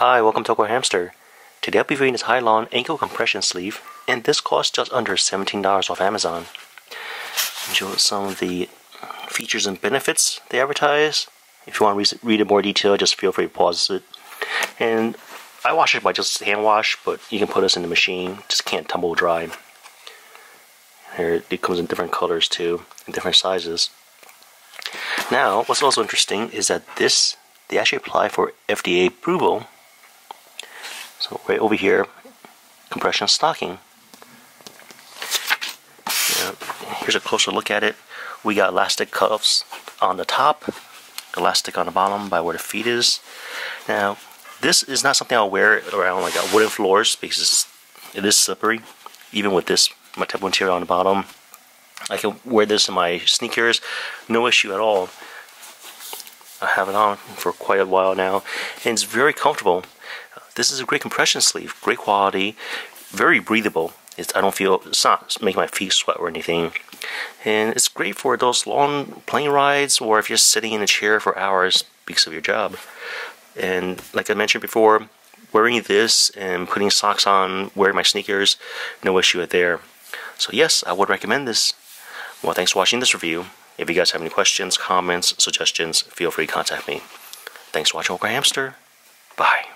Hi, welcome to Awkward Hamster. Today I'll be reviewing this HLYOON ankle compression sleeve, and this costs just under $17 off Amazon. Enjoy some of the features and benefits they advertise. If you want to read it more detail, just feel free to pause it. And I wash it by just hand wash, but you can put this in the machine, just can't tumble dry. Here it comes in different colors too, and different sizes. Now, what's also interesting is that this they actually apply for FDA approval. So right over here, compression stocking. Here's a closer look at it. We got elastic cuffs on the top, elastic on the bottom by where the feet is. Now, this is not something I'll wear around like uh, wooden floors because it is slippery, even with this my type of material on the bottom. I can wear this in my sneakers, no issue at all. I have it on for quite a while now, and it's very comfortable. This is a great compression sleeve, great quality, very breathable. It's, I don't feel it's not making my feet sweat or anything, and it's great for those long plane rides or if you're sitting in a chair for hours because of your job. And like I mentioned before, wearing this and putting socks on, wearing my sneakers, no issue with there. So yes, I would recommend this. Well, thanks for watching this review. If you guys have any questions, comments, suggestions, feel free to contact me. Thanks for watching Awkward Hamster. Bye.